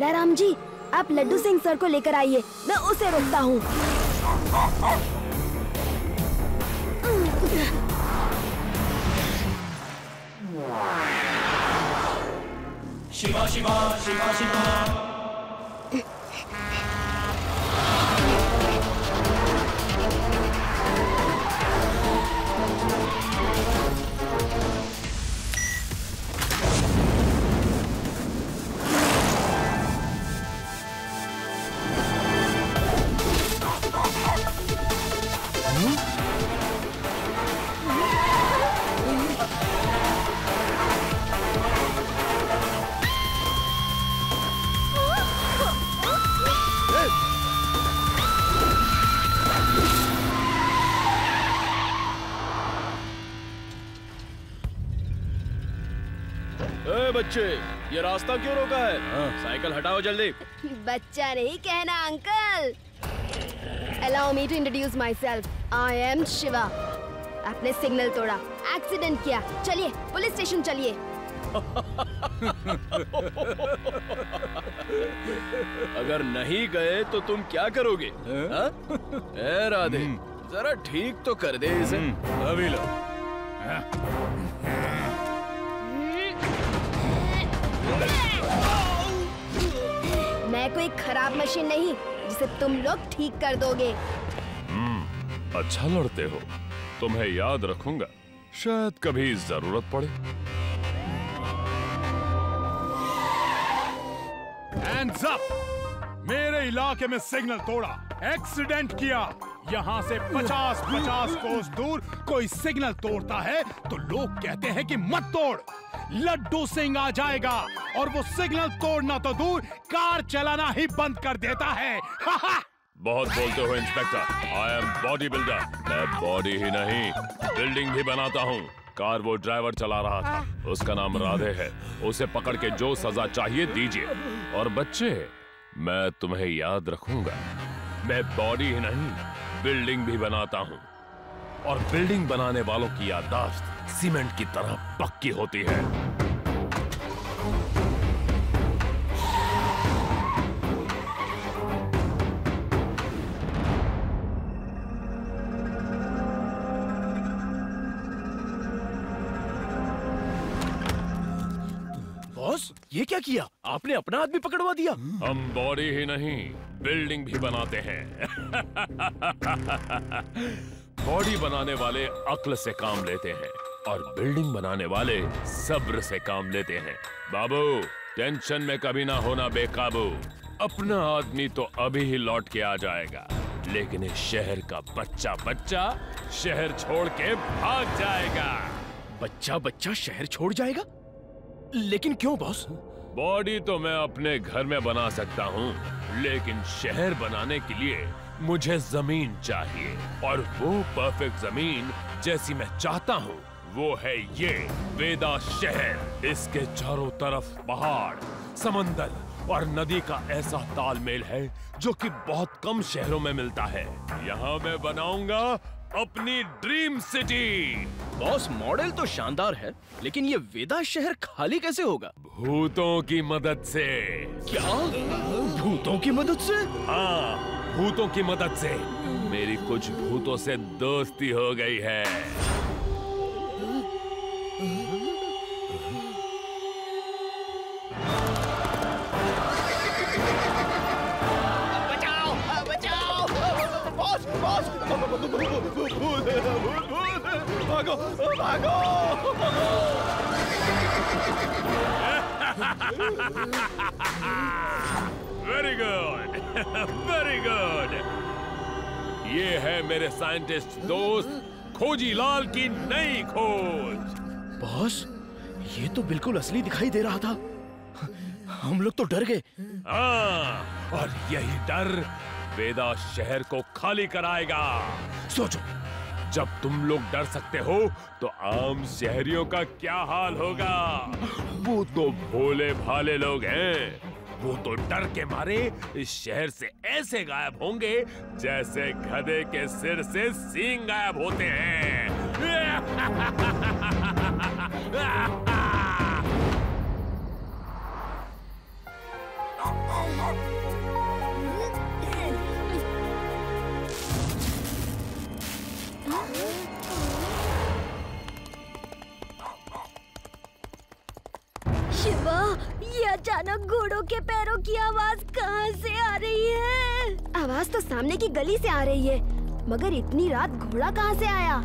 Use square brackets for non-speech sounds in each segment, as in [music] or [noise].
पेड़ा राम जी, आप लड्डू सिंह सर को लेकर आइए। मैं उसे रोकता हूँ। शिवा शिवा शिवा शिवा। बच्चे ये रास्ता क्यों रोका है? साइकिल हटाओ जल्दी। बच्चा नहीं कहना uncle. Allow me to introduce myself I am Shiva आपने सिग्नल तोड़ा। एक्सीडेंट किया। चलिए पुलिस स्टेशन चलिए। अगर नहीं गए तो तुम क्या करोगे? हाँ? ए राधे जरा ठीक तो कर दे इसे। अभी लो। मैं कोई खराब मशीन नहीं जिसे तुम लोग ठीक कर दोगे। हम्म, अच्छा लड़ते हो। तुम्हें याद रखूँगा शायद कभी ज़रूरत पड़े। Hands up! मेरे इलाके में सिग्नल तोड़ा। एक्सीडेंट किया। यहाँ से 50 50 कोस दूर कोई सिग्नल तोड़ता है तो लोग कहते हैं कि मत तोड़। लड्डू सिंह आ जाएगा, और वो सिग्नल तोड़ना तो दूर, कार चलाना ही बंद कर देता है। बहुत बोलते हो, inspector. I am body builder मैं बॉडी ही नहीं बिल्डिंग भी बनाता हूँ। कार वो ड्राइवर चला रहा था। उसका नाम राधे है। उसे पकड़ के जो सजा चाहिए, दीजिए। और बच्चे, मैं तुम्हें याद रखूँगा। मैं बॉडी ही नहीं बिल्डिंग भी बनाता हूँ। और बिल्डिंग बनाने वालों की यादाश्त सीमेंट की तरह पक्की होती है। ये क्या किया? आपने अपना आदमी पकड़वा दिया। हम बॉडी ही नहीं बिल्डिंग भी बनाते हैं। बॉडी बनाने वाले अक्ल से काम लेते हैं और बिल्डिंग बनाने वाले सब्र से काम लेते हैं। बाबू टेंशन में कभी ना होना बेकाबू। अपना आदमी तो अभी ही लौट के आ जाएगा लेकिन इस शहर का बच्चा बच्चा शहर छोड़ के भाग जाएगा। बच्चा बच्चा शहर छोड़ जाएगा? लेकिन क्यों बॉस? बॉडी तो मैं अपने घर में बना सकता हूँ, लेकिन शहर बनाने के लिए मुझे ज़मीन चाहिए। और वो परफेक्ट ज़मीन जैसी मैं चाहता हूँ, वो है ये, वेदा शहर। इसके चारों तरफ़ पहाड़, समंदर और नदी का ऐसा तालमेल है जो कि बहुत कम शहरों में मिलता है। यहाँ मैं बनाऊँगा अपनी ड्रीम सिटी। बॉस मॉडल तो शानदार है लेकिन ये वेदा शहर खाली कैसे होगा? भूतों की मदद से। क्या? भूतों की मदद से? हाँ भूतों की मदद से। मेरी कुछ भूतों से दोस्ती हो गई है। भागो भागो वेरी गुड वेरी गुड ये है मेरे साइंटिस्ट दोस्त खोजी लाल की नई खोज। बॉस ये तो बिल्कुल असली दिखाई दे रहा था। हम लोग तो डर गए। हाँ और यही डर वेदा शहर को खाली कराएगा। सोचो, जब तुम लोग डर सकते हो तो आम शहरियों का क्या हाल होगा? वो तो भोले भाले लोग हैं। वो तो डर के मारे इस शहर से ऐसे गायब होंगे, जैसे गधे के सिर से सींग गायब होते हैं। [laughs] अचानक घोड़ों के पैरों की आवाज़ कहाँ से आ रही है? आवाज़ तो सामने की गली से आ रही है, मगर इतनी रात घोड़ा कहाँ से आया?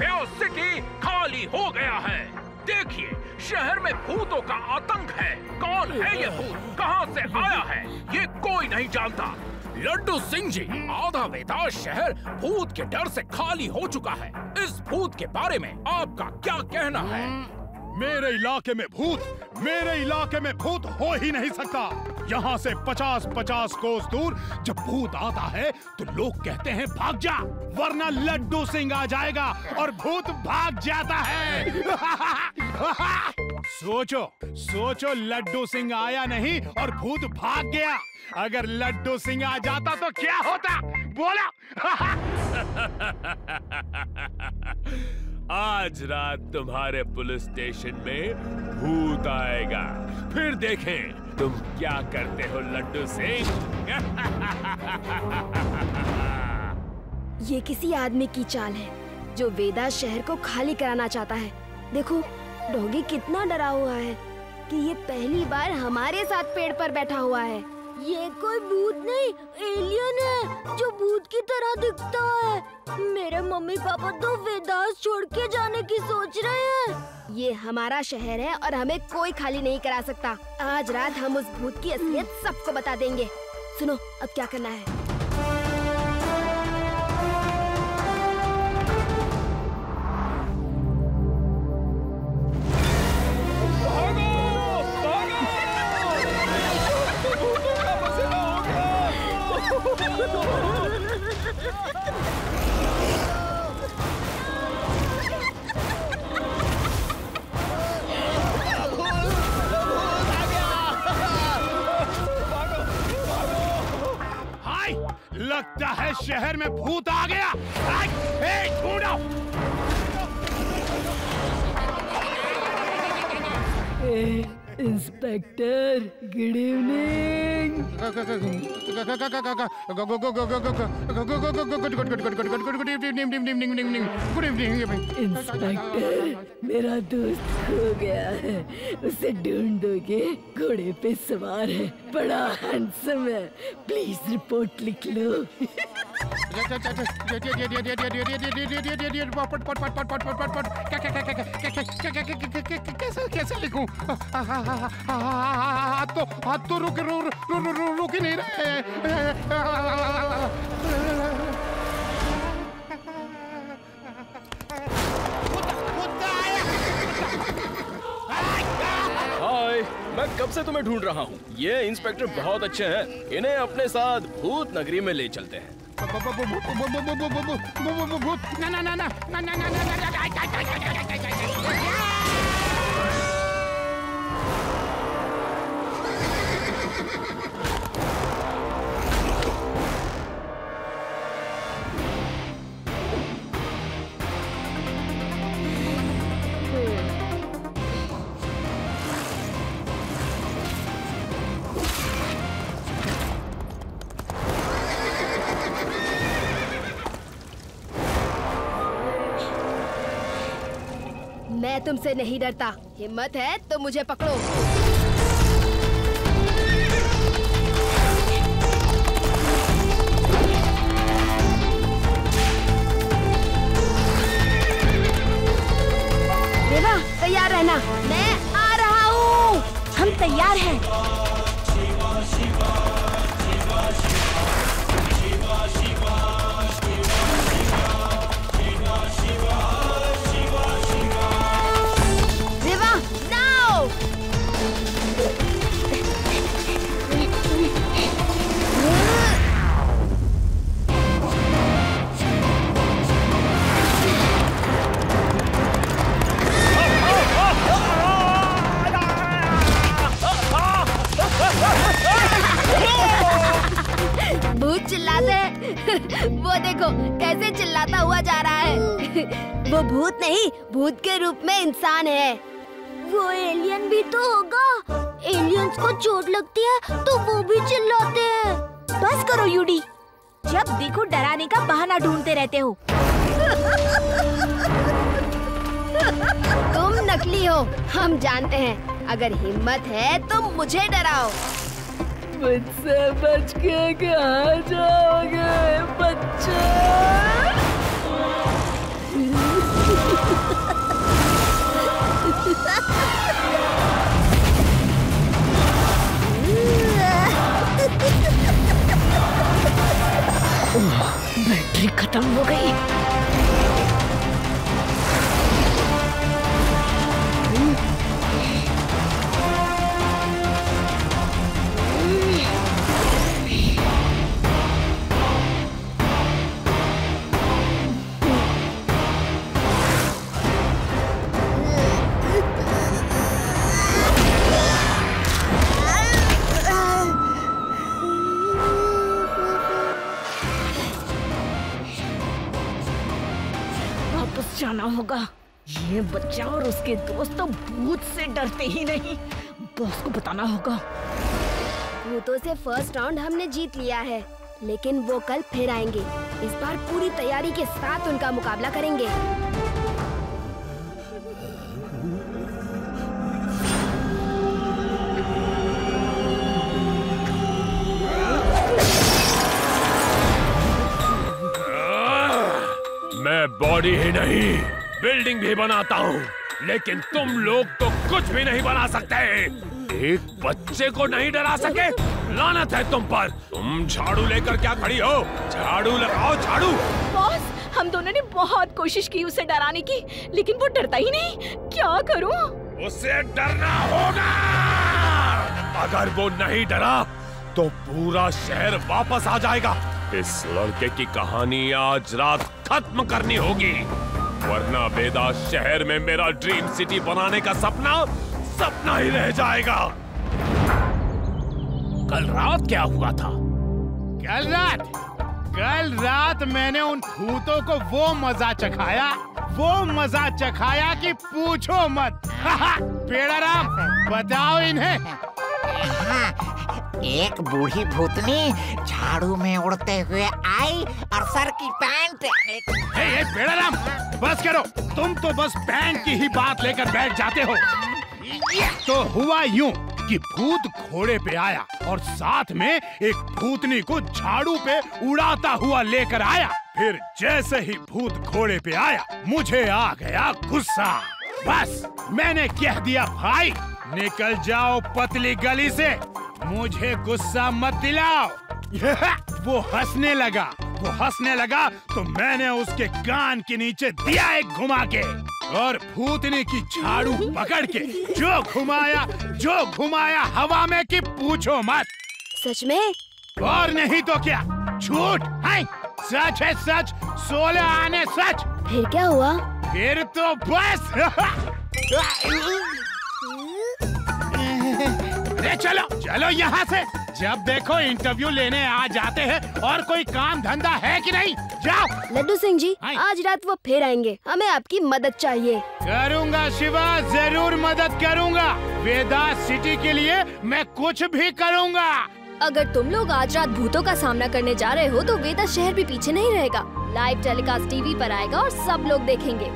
आधा सिटी खाली हो गया है। देखिए, शहर में भूतों का आतंक है। कौन है ये भूत? कहाँ से आया है? ये कोई नहीं जानता। लड्डू सिंह जी, आधा वेदास शहर भूत के डर से खाली हो चुका है। इस भूत के बारे में आपका क्या कहना है? मेरे इलाके में भूत, मेरे इलाके में भूत हो ही नहीं सकता। यहाँ से पचास पचास कोस दूर जब भूत आता है तो लोग कहते हैं, भाग जा, वरना लड्डू सिंह आ जाएगा और भूत भाग जाता है। [laughs] सोचो सोचो लड्डू सिंह आया नहीं और भूत भाग गया। अगर लड्डू सिंह आ जाता तो क्या होता? बोला। [laughs] [laughs] आज रात तुम्हारे पुलिस स्टेशन में भूत आएगा। फिर देखें तुम क्या करते हो लड्डू सिंह [laughs] ये किसी आदमी की चाल है, जो वेदा शहर को खाली कराना चाहता है। देखो, डॉगी कितना डरा हुआ है कि ये पहली बार हमारे साथ पेड़ पर बैठा हुआ है। ये कोई भूत नहीं एलियन है, जो भूत की तरह दिखता है। मेरे मम्मी पापा तो वेदास छोड़ के जाने की सोच रहे हैं। ये हमारा शहर है और हमें कोई खाली नहीं करा सकता। आज रात हम उस भूत की असलियत सबको बता देंगे। सुनो, अब क्या करना है? है शहर में भूत आ गया। ढूंढो। Inspector good evening. इंस्पेक्टर, मेरा दोस्त खो गया है। उसे ढूंढोगे घोड़े पे सवार है। बड़ा हैंडसम है प्लीज़ रिपोर्ट लिख लो कैसे लिखूं तो तो रुक रुक रुक रुक ही नहीं रहे मैं कब से तुम्हें ढूंढ रहा हूँ ये इंस्पेक्टर बहुत अच्छे हैं इन्हें अपने साथ भूत नगरी में ले चलते हैं ना ना ना ना ना ना ना ना तुमसे नहीं डरता। हिम्मत है तो मुझे पकड़ो। देवा, तैयार रहना। मैं आ रहा हूँ। हम तैयार हैं। शिवा चिल्लाते हैं। [laughs] वो देखो कैसे चिल्लाता हुआ जा रहा है। [laughs] वो भूत नहीं भूत के रूप में इंसान है। वो एलियन भी तो होगा। एलियंस को चोट लगती है तो वो भी चिल्लाते हैं। बस करो यूडी जब देखो डराने का बहाना ढूंढते रहते हो। तुम नकली हो हम जानते हैं। अगर हिम्मत है तो मुझे डराओ। मुझसे बच के कहाँ जाओगे बच्चे? बैटरी खत्म हो गई। बच्चा और उसके दोस्त तो भूत से डरते ही नहीं। बॉस को बताना होगा। भूतों से फ़र्स्ट राउंड हमने जीत लिया है लेकिन वो कल फिर आएँगे। इस बार पूरी तैयारी के साथ उनका मुकाबला करेंगे। मैं बॉडी ही नहीं। बिल्डिंग भी बनाता हूँ। लेकिन तुम लोग तो कुछ भी नहीं बना सकते। एक बच्चे को नहीं डरा सके। लानत है तुम पर। तुम झाड़ू लेकर क्या खड़ी हो? झाड़ू लगाओ झाड़ू। बॉस हम दोनों ने बहुत कोशिश की उसे डराने की लेकिन वो डरता ही नहीं। क्या करूँ? उसे डरना होगा। अगर वो नहीं डरा तो पूरा शहर वापस आ जाएगा। इस लड़के की कहानी आज रात खत्म करनी होगी। वरना वेदा शहर में मेरा ड्रीम सिटी बनाने का सपना सपना ही रह जाएगा। कल रात क्या हुआ था? कल रात? कल रात मैंने उन भूतों को वो मज़ा चखाया, वो मज़ा चखाया कि पूछो मत। [laughs] पेड़ाराम, बताओ इन्हें। [laughs] एक बूढ़ी भूतनी झाड़ू में उड़ते हुए आई और सर की पैंट पेड़ाराम बस करो। तुम तो बस पैंट की ही बात लेकर बैठ जाते हो। तो हुआ यूँ कि भूत घोड़े पे आया और साथ में एक भूतनी को झाड़ू पे उड़ाता हुआ लेकर आया। फिर जैसे ही भूत घोड़े पे आया, मुझे आ गया गुस्सा। बस, मैंने कह दिया, भाई निकल जाओ पतली गली से। मुझे गुस्सा मत दिलाओ। [laughs] वो हंसने लगा। वो हंसने लगा तो मैंने उसके कान के नीचे दिया एक घुमा के। और भूतनी की झाड़ू पकड़ के जो घुमाया जो घुमाया हवा में कि पूछो मत। सच में? और नहीं तो क्या? झूठ? है? सच है सच। सोलह आने सच। फिर क्या हुआ? फिर तो बस। [laughs] [laughs] अरे चलो चलो यहाँ से। जब देखो इंटरव्यू लेने आ जाते हैं और कोई काम धंधा है कि नहीं जाओ। लड्डू सिंह जी। आज रात वो फिर आएँगे। हमें आपकी मदद चाहिए। करूँगा शिवा ज़रूर मदद करूँगा। वेदा सिटी के लिए मैं कुछ भी करूँगा। अगर तुम लोग आज रात भूतों का सामना करने जा रहे हो तो वेदा शहर भी पीछे नहीं रहेगा। लाइव टेलीकास्ट टीवी पर आएगा और सब लोग देखेंगे।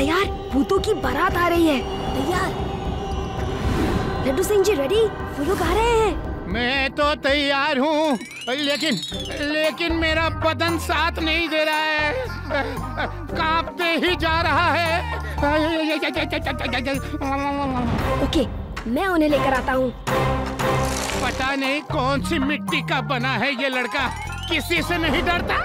तैयार भूतों की बारात आ रही है। तैयार। लड्डू सिंह जी रेडी वो लोग आ रहे हैं। मैं तो तैयार हूँ लेकिन लेकिन मेरा बदन साथ नहीं दे रहा है। कांपते ही जा रहा है। ओके मैं उन्हें लेकर आता हूँ। पता नहीं कौन सी मिट्टी का बना है ये लड़का। किसी से नहीं डरता?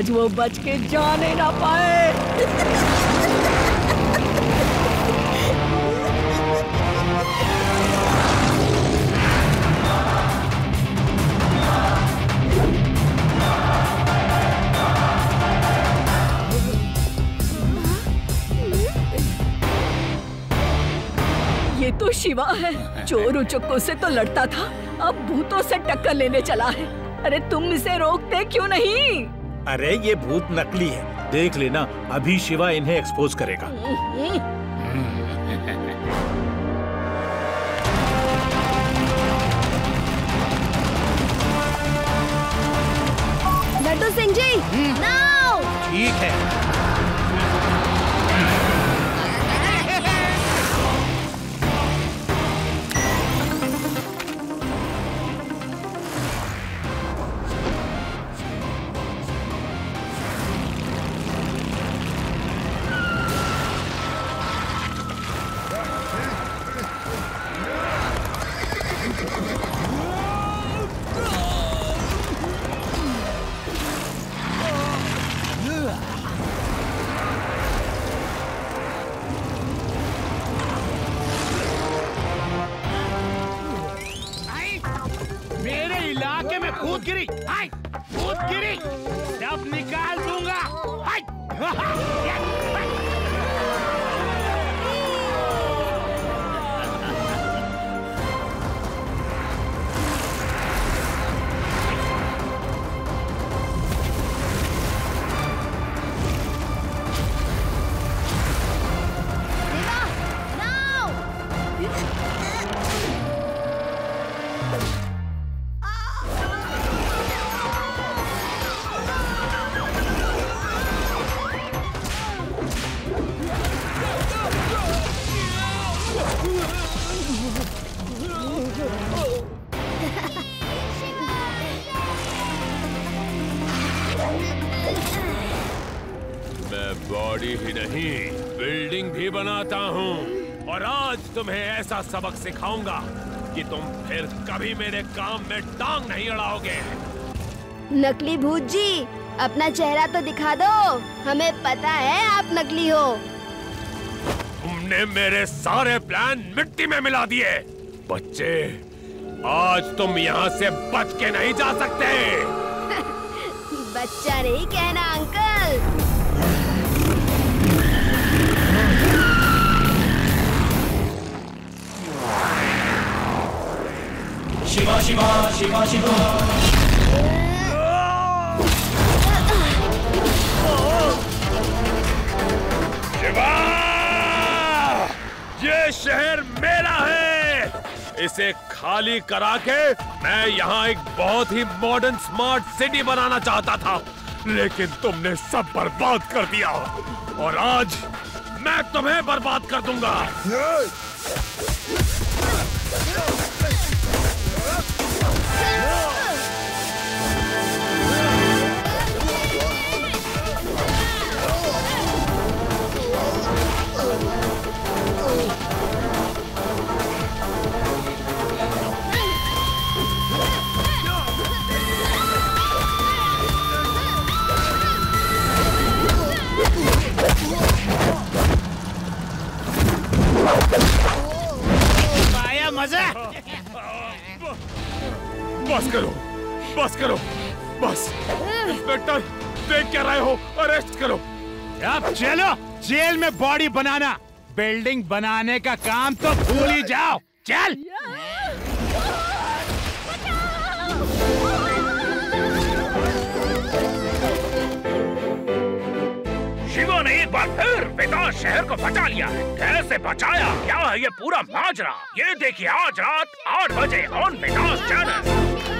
आज वो बच के जाने ना पाए। ये तो शिवा है। चोर उचक्कों से तो लड़ता था। अब भूतों से टक्कर लेने चला है। अरे तुम इसे रोकते क्यों नहीं? अरे ये भूत नकली है। देख लेना अभी शिवा इन्हें एक्सपोज करेगा। लड्डू सिंह जी नाउ। ठीक है। ऐसा सबक सिखाऊँगा कि तुम फिर कभी मेरे काम में टांग नहीं अड़ाओगे। नकली भूत जी अपना चेहरा तो दिखा दो। हमें पता है आप नकली हो। तुमने मेरे सारे प्लान मिट्टी में मिला दिए। बच्चे आज तुम यहाँ से बच के नहीं जा सकते। [laughs] बच्चा नहीं कहना अंकल। शिवा शिवा शिवा शिवा शिवा! ये शहर मेरा है। इसे खाली करा के मैं यहाँ एक बहुत ही मॉडर्न स्मार्ट सिटी बनाना चाहता था। लेकिन तुमने सब बर्बाद कर दिया। और आज मैं तुम्हें बर्बाद कर दूँगा। मज़ा बस करो। बस करो। बस। इंस्पेक्टर देख क्या रहे हो? अरेस्ट करो। अब चलो जेल में बॉडी बनाना। बिल्डिंग बनाने का काम तो भूल ही जाओ। चल। फिर पिता शहर को बचा लिया कैसे बचाया? क्या है ये पूरा माजरा? ये देखिए, आज रात आठ बजे ऑन विकास चैनल